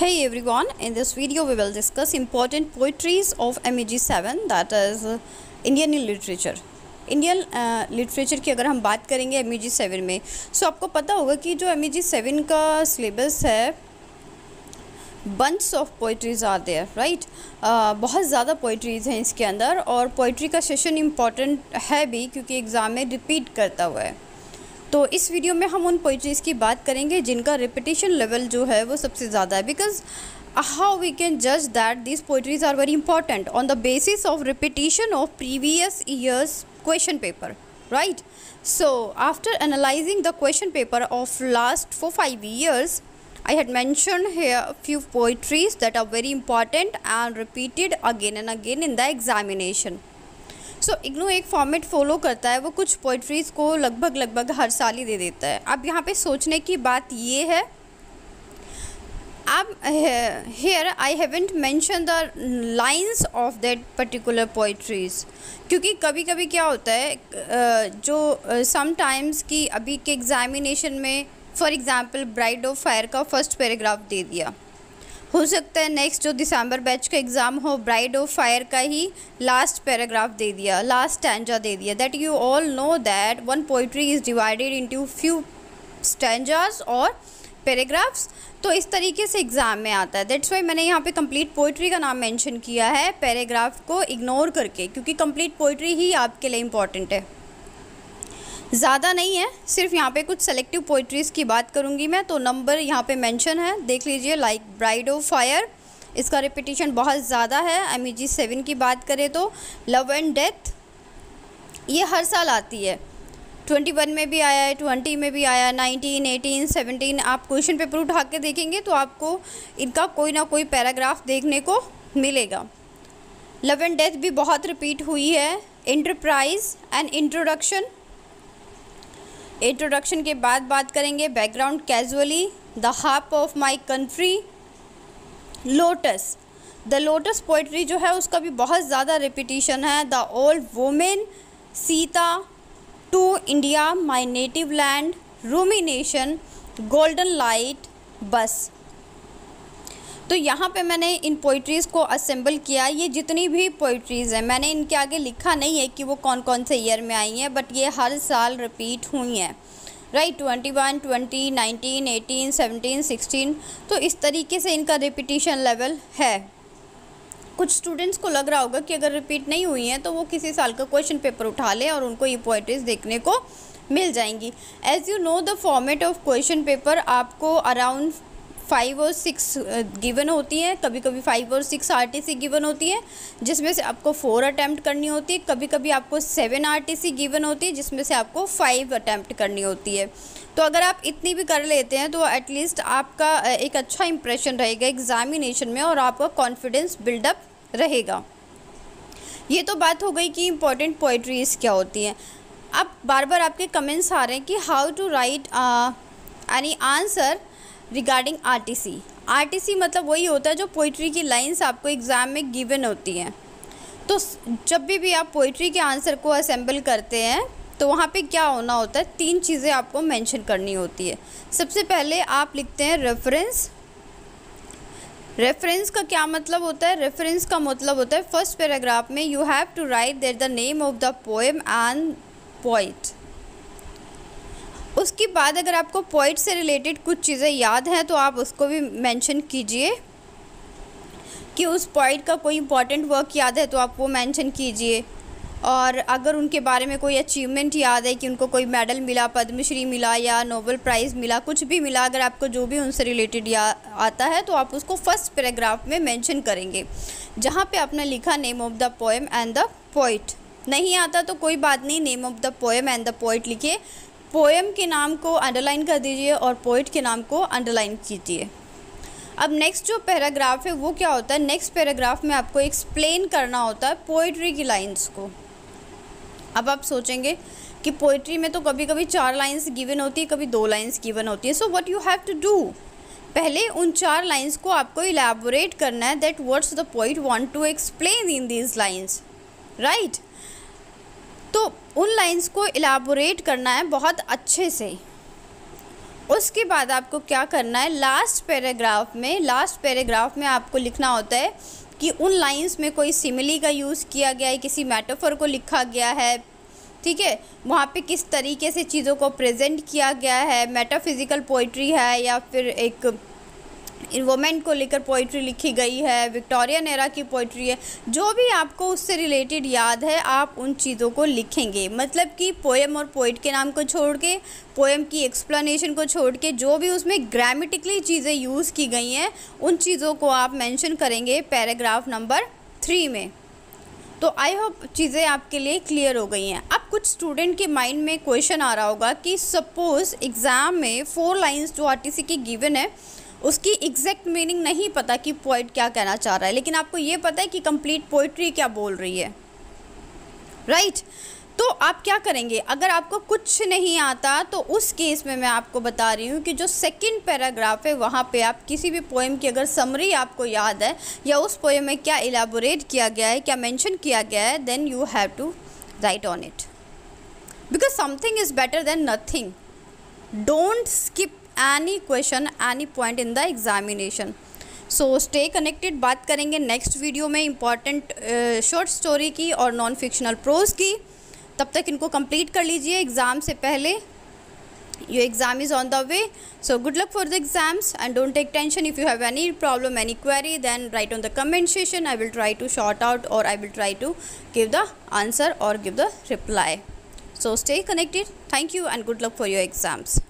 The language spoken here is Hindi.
Hey everyone, in this video we will discuss important poetries of MEG 7 that is uh, Indian literature. Indian literature uh, की अगर हम बात करेंगे एम ई सेवन में सो आपको पता होगा कि जो एम ई सेवन का सिलेबस है bunch of poetries are there right बहुत ज़्यादा पोइट्रीज़ हैं इसके अंदर और पोइट्री का सेशन इंपॉर्टेंट है भी क्योंकि एग्ज़ाम में रिपीट करता हुआ है तो इस वीडियो में हम उन पोइट्रीज़ की बात करेंगे जिनका रिपीटेशन लेवल जो है वो सबसे ज़्यादा है बिकॉज़ हाउ वी कैन जज that this poetries are very important on the basis of repetition of previous years question paper right so after analysing the question paper of last four five years had mentioned here a few poetries that are very important and repeated again and again in the examination. So IGNOU एक फॉर्मेट फॉलो करता है, वो कुछ पोइट्रीज़ को लगभग लगभग हर साल ही दे देता है। अब यहाँ पे सोचने की बात ये है, अब here I haven't mention the lines of that particular poetries क्योंकि कभी कभी क्या होता है जो समटाइम्स की अभी के एग्ज़ामिनेशन में for example bride of fire का फ़र्स्ट पैराग्राफ दे दिया। हो सकता है नेक्स्ट जो दिसंबर बैच का एग्ज़ाम हो ब्राइड ऑफ़ फायर का ही लास्ट पैराग्राफ दे दिया लास्ट स्टैंडा दे दिया। That you all know that one poetry is divided into few stanzas और पैराग्राफ्स तो इस तरीके से एग्ज़ाम में आता है। दैट्स वाई मैंने यहाँ पे कंप्लीट पोइट्री का नाम मेंशन किया है पैराग्राफ को इग्नोर करके, क्योंकि कंप्लीट पोइट्री ही आपके लिए इंपॉर्टेंट है। ज़्यादा नहीं है, सिर्फ़ यहाँ पे कुछ सेलेक्टिव पोइट्रीज़ की बात करूँगी मैं तो नंबर यहाँ पे मेंशन है। देख लीजिए लाइक ब्राइड ऑफ़ फायर इसका रिपीटिशन बहुत ज़्यादा है। एम जी सेवन की बात करें तो लव एंड डेथ ये हर साल आती है। ट्वेंटी वन में भी आया है ट्वेंटी में भी आया नाइनटीन एटीन सेवनटीन आप क्वेश्चन पेपर उठा के देखेंगे तो आपको इनका कोई ना कोई पैराग्राफ देखने को मिलेगा। लव एंड डेथ भी बहुत रिपीट हुई है। इंटरप्राइज एंड इंट्रोडक्शन इंट्रोडक्शन के बाद बात करेंगे background casually the harp of my country lotus the lotus poetry जो है, उसका भी बहुत ज़्यादा रिपीटिशन है. The old women Sita to India my native land rumination golden light बस तो यहाँ पे मैंने इन पोइट्रीज़ को असेंबल किया। ये जितनी भी पोइट्रीज़ हैं, मैंने इनके आगे लिखा नहीं है कि वो कौन कौन से ईयर में आई हैं बट ये हर साल रिपीट हुई हैं। Right twenty one twenty nineteen eighteen seventeen sixteen तो इस तरीके से इनका रिपीटिशन लेवल है। कुछ स्टूडेंट्स को लग रहा होगा कि अगर रिपीट नहीं हुई हैं तो वो किसी साल का क्वेश्चन पेपर उठा लें और उनको ये पोइट्रीज़ देखने को मिल जाएँगी। As you know the format of question paper आपको अराउंड फाइव और सिक्स गिवन होती हैं कभी कभी फाइव और six R T C given होती है, जिसमें से आपको फोर अटैम्प्ट करनी होती है कभी कभी आपको seven R T C given होती है, जिसमें से आपको फाइव अटैम्प्ट करनी होती है। तो अगर आप इतनी भी कर लेते हैं तो एटलीस्ट आपका एक अच्छा इंप्रेशन रहेगा एग्ज़ामिनेशन में, और आपका कॉन्फिडेंस बिल्डअप रहेगा। ये तो बात हो गई कि इंपॉर्टेंट पोइट्रीज़ क्या होती हैं। अब बार बार आपके कमेंट्स आ रहे हैं कि हाउ टू राइट यानी आंसर रिगार्डिंग आरटीसी आरटीसी मतलब वही होता है जो पोइट्री की लाइंस आपको एग्ज़ाम में गिवन होती हैं। तो जब भी भी आप पोइट्री के आंसर को असेंबल करते हैं तो वहाँ पे क्या होना होता है? तीन चीज़ें आपको मेंशन करनी होती है। सबसे पहले आप लिखते हैं रेफरेंस रेफरेंस का क्या मतलब होता है? रेफरेंस का मतलब होता है फ़र्स्ट पैराग्राफ में you have to write there the name of the poem and poet उसके बाद अगर आपको पॉइंट से रिलेटेड कुछ चीज़ें याद हैं तो आप उसको भी मेंशन कीजिए। कि उस पॉइंट का कोई इंपॉर्टेंट वर्क याद है तो आप वो मेंशन कीजिए। और अगर उनके बारे में कोई अचीवमेंट याद है, कि उनको कोई मेडल मिला, पद्मश्री मिला या नोबल प्राइज़ मिला, कुछ भी मिला, अगर आपको जो भी उनसे रिलेटेड या आता है तो आप उसको फ़र्स्ट पैराग्राफ में मेंशन करेंगे। जहाँ पे आपने लिखा name of the poem and the poet नहीं आता तो कोई बात नहीं name of the poem and the poet लिखिए। पोएम के नाम को अंडरलाइन कर दीजिए और पोइट के नाम को अंडरलाइन कीजिए। अब नेक्स्ट जो पैराग्राफ है, वो क्या होता है? नेक्स्ट पैराग्राफ में आपको एक्सप्लेन करना होता है पोइट्री की लाइंस को। अब आप सोचेंगे कि पोइट्री में तो कभी कभी चार लाइंस गिवन होती है, कभी दो लाइंस गिवन होती है। So what you have to do पहले उन चार लाइंस को आपको इलेबोरेट करना है that what's the poet want to explain in these lines right तो उन लाइंस को इलाबोरेट करना है बहुत अच्छे से। उसके बाद आपको क्या करना है लास्ट पैराग्राफ में लास्ट पैराग्राफ में आपको लिखना होता है कि उन लाइंस में कोई सिमिली का यूज़ किया गया है, किसी मेटाफर को लिखा गया है, ठीक है? वहाँ पे किस तरीके से चीज़ों को प्रेजेंट किया गया है मेटाफिज़िकल पोइट्री है या फिर एक इन्वोमेंट को लेकर पोइट्री लिखी गई है विक्टोरियन एरा की पोइट्री है। जो भी आपको उससे रिलेटेड याद है, आप उन चीज़ों को लिखेंगे। मतलब कि पोएम और पोइट के नाम को छोड़ के पोएम की एक्सप्लेनेशन को छोड़ के, जो भी उसमें ग्रामेटिकली चीज़ें यूज़ की गई हैं, उन चीज़ों को आप मैंशन करेंगे पैराग्राफ नंबर थ्री में। तो आई होप चीज़ें आपके लिए क्लियर हो गई हैं। अब कुछ स्टूडेंट के माइंड में क्वेश्चन आ रहा होगा कि सपोज़ एग्ज़ाम में फोर लाइंस जो आरटीसी की गिवन है उसकी एग्जैक्ट मीनिंग नहीं पता कि पोइट क्या कहना चाह रहा है, लेकिन आपको ये पता है कि कंप्लीट पोइट्री क्या बोल रही है। Right right? तो आप क्या करेंगे? अगर आपको कुछ नहीं आता तो उस केस में मैं आपको बता रही हूँ कि जो सेकंड पैराग्राफ है, वहाँ पे आप किसी भी पोएम की अगर समरी आपको याद है, या उस पोएम में क्या इलाबोरेट किया गया है, क्या मेंशन किया गया है then you have to write on it because something is better than nothing don't skip any question any point in the examination so stay connected बात करेंगे नेक्स्ट वीडियो में इंपॉर्टेंट शॉर्ट स्टोरी की और नॉन फिक्शनल प्रोज की. तब तक इनको कंप्लीट कर लीजिए एग्ज़ाम से पहले. Your exam is on the way so good luck for the exams and don't take tension if you have any problem any query then write on the comment session I will try to sort out और I will try to give the answer और give the reply so stay connected thank you and good luck for your exams